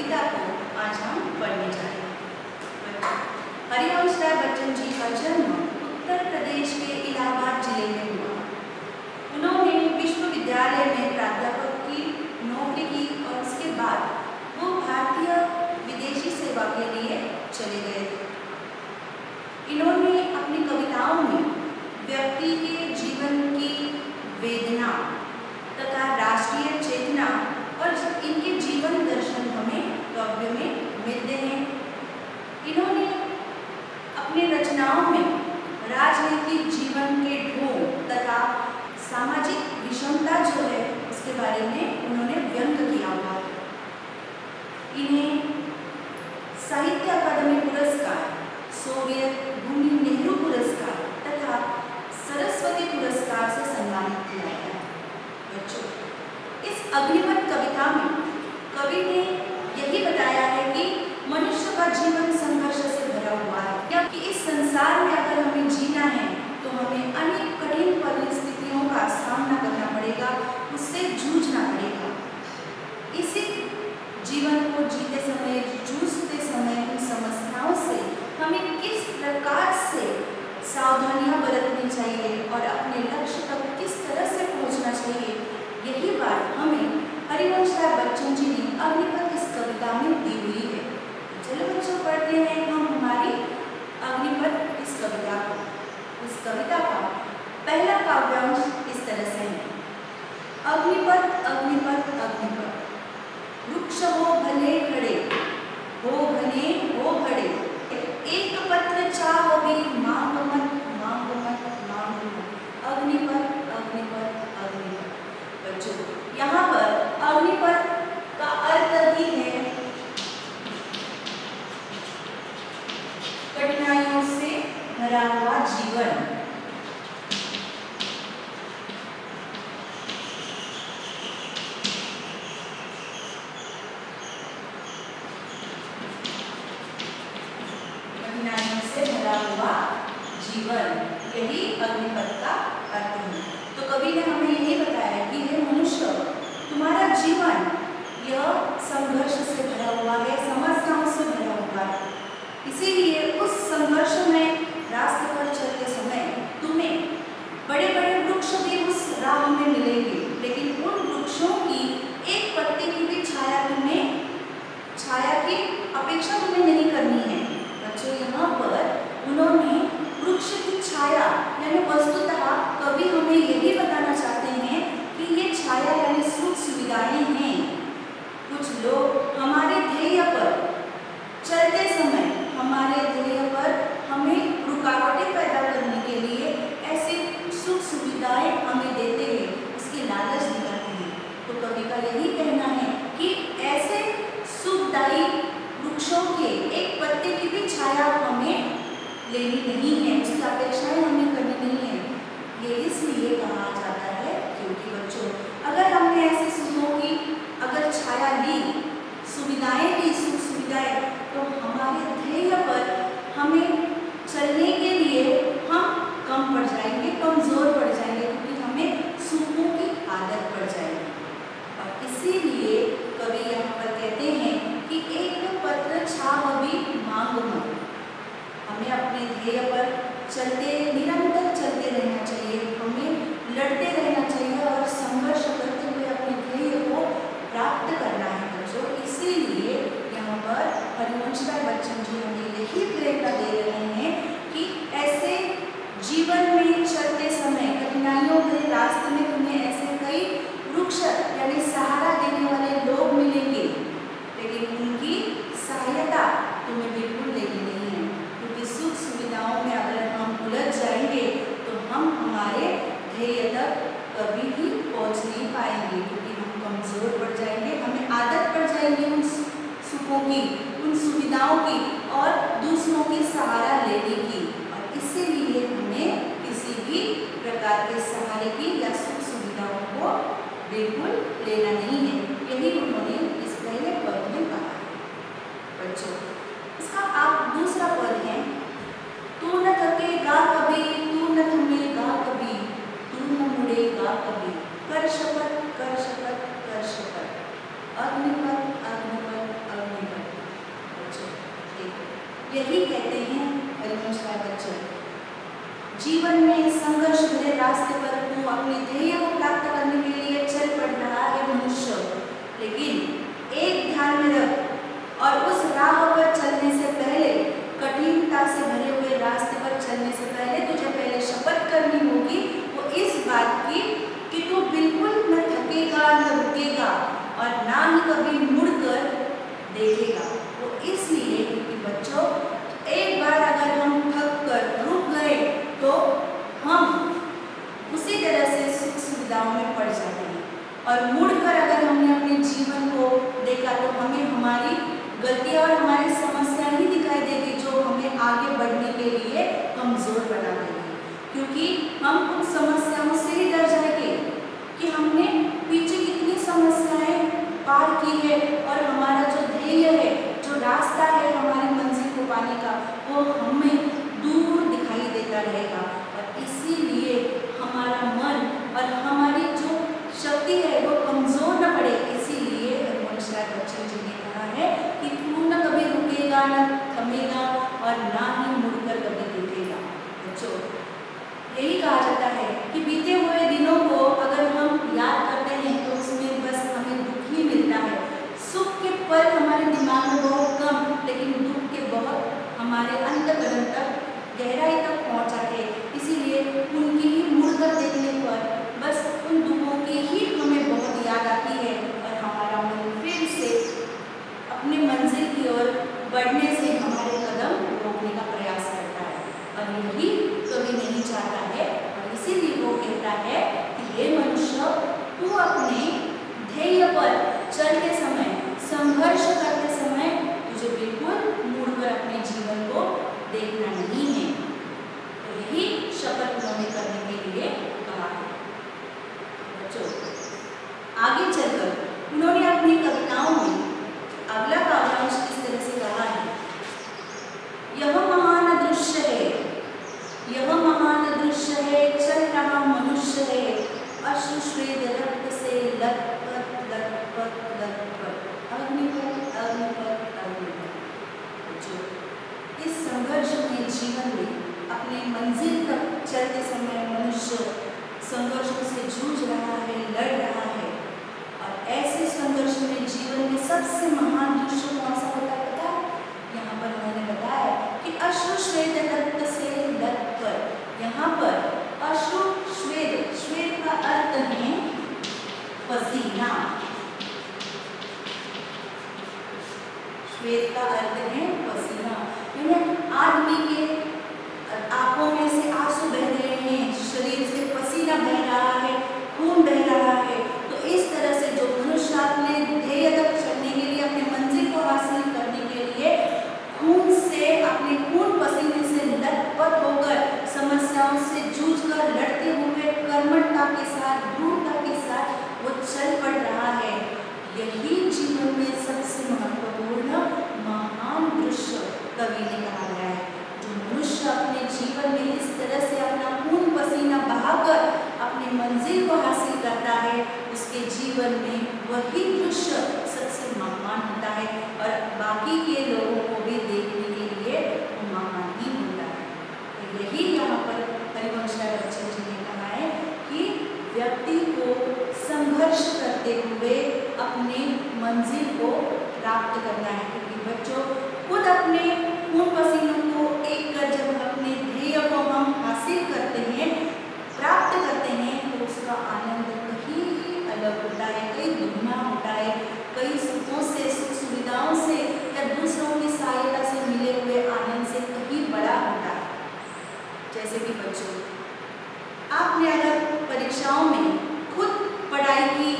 कविता को आज हम पढ़ने जा रहे हैं। हरिवंश राय बच्चन जी का जन्म उत्तर प्रदेश के इलाहाबाद ज़िले में हुआ। उन्होंने विश्वविद्यालय में प्राध्यापक जीवन, यही अग्निपथ का अर्थ है। तो कवि ने हमें यही बताया कि हे मनुष्य, तुम्हारा जीवन यह संघर्ष से भरा हुआ है समस्याओं से भरा हुआ है। इसीलिए उस संघर्ष में, रास्ते पर चलते समय तुम्हें बड़े बड़े वृक्ष भी उस राह में मिलेंगे। लेकिन उन वृक्षों की एक पत्ते की भी छाया तुम्हें, छाया की अपेक्षा तुम्हें नहीं करनी है। बच्चों, यहाँ पर यानी वस्तुतः कवि हमें यही बताना चाहते हैं कि ये छाया यानी सुख सुविधाएँ हैं। कुछ लोग हमारे ध्येय पर, चलते समय हमारे ध्येय पर हमें रुकावटें पैदा करने के लिए ऐसी सुख सुविधाएँ हमें यही कहते हैं अनुष्का राय बच्चन। जीवन में संघर्ष भरे रास्ते पर तू अपने ध्येय को प्राप्त करने के लिए चल पड़ रहा है मनुष्य। लेकिन एक ध्यान में रख और उस राह पर चलने से पहले, कठिनता से भरे हुए रास्ते पर चलने से पहले तुझे पहले शपथ करनी होगी वो इस बात की कि तू बिल्कुल न थकेगा, न रुकेगा और ना ही कभी मुड़कर देखेगा। हमारी गलती और हमारी समस्या ही दिखाई देगी जो हमें आगे बढ़ने के लिए कमज़ोर बना देगी। क्योंकि हम उन समस्याओं से ही डर जाएँगे कि हमने पीछे कितनी समस्याएँ पार की है और हमारा जो ध्येय है, जो रास्ता है हमारी मंजिल को पाने का, वो हमें दूर दिखाई देता रहेगा। और इसीलिए हमारा मन और हमारी जो They. जूझ रहा है, लड़ रहा है। और ऐसे संघर्ष में जीवन में सबसे महान दृश्य कौन सा होता है पता? यहाँ पर उन्होंने बताया कि अश्रु श्वेत दत्त से दत्त यहाँ पर अश्रु श्वेत श्वेत का अर्थ है पसीना। श्वेत का अर्थ है पसीना। आदमी उपलब्ध होता है, कई दुगना होता है, कई सुखों से, सुख सुविधाओं से या दूसरों की सहायता से मिले हुए आनंद से कहीं बड़ा होता है। जैसे कि बच्चों, आपने अगर परीक्षाओं में खुद पढ़ाई की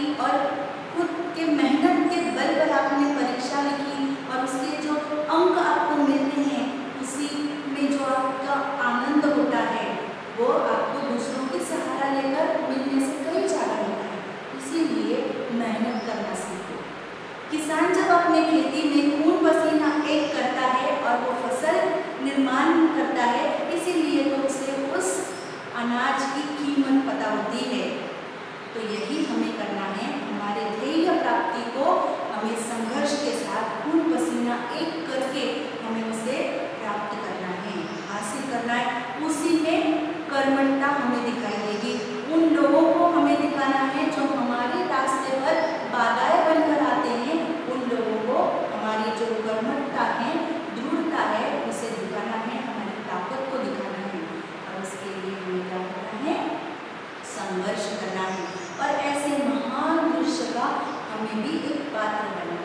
में भी एक पात्र बना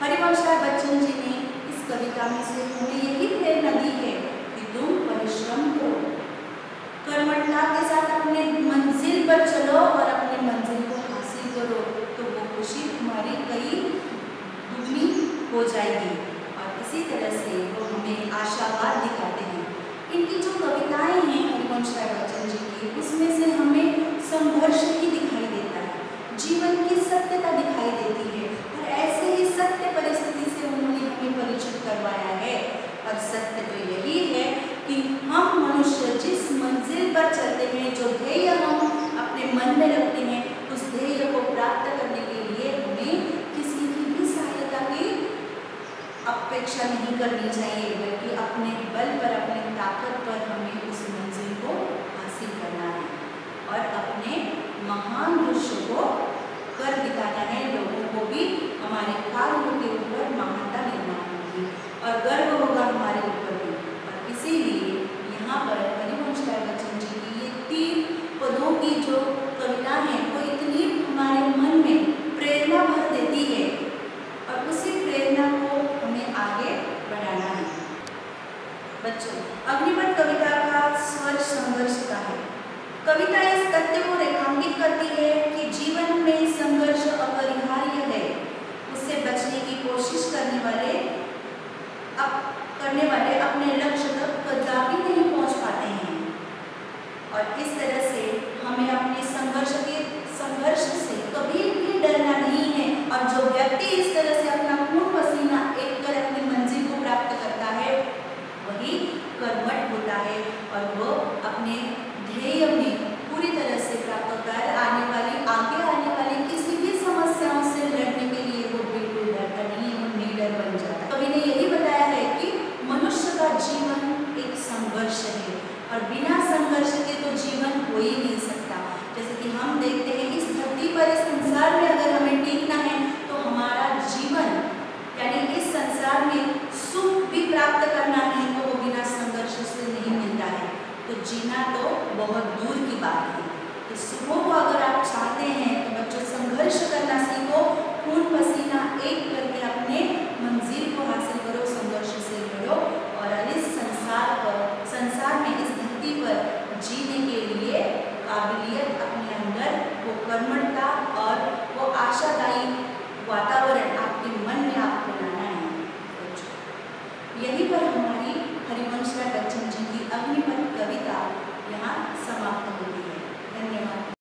हरिवंशराय बच्चन जी ने इस कविता में से हमें यही प्रेरणा दी है कि तुम परिश्रम करो। कर्मठता के साथ अपने मंजिल पर चलो और अपने मंजिल को हासिल करो तो वो खुशी तुम्हारी कई दुगनी हो जाएगी। और इसी तरह से वो हमें आशावाद दिखाते हैं। इनकी जो कविताएँ हैं अपेक्षा नहीं करनी चाहिए, बल्कि अपने बल पर, अपने ताकत पर हमें उस मंजिल को हासिल करना है और अपने महान दृश्य को कर दिखाना है। लोगों को भी हमारे कार्यों के ऊपर महानता निर्माण होगी और गर्व होगा हमारे ऊपर भी। और इसीलिए यहाँ पर हरिवंश राय बच्चन जी की ये तीन पदों की जो कविता है, वो इतनी हमारे मन में और बिना संघर्ष के तो जीवन हो ही नहीं सकता। जैसे कि हम देखते हैं इस धरती पर, इस संसार में अगर हमें टिकना है तो हमारा जीवन, यानी इस संसार में सुख भी प्राप्त करना है तो वो बिना संघर्ष से नहीं मिलता है। तो जीना तो बहुत दूर की बात है। तो सुखों को अगर आप चाहते हैं तो बच्चों, संघर्ष करना सीखो, खून पसीना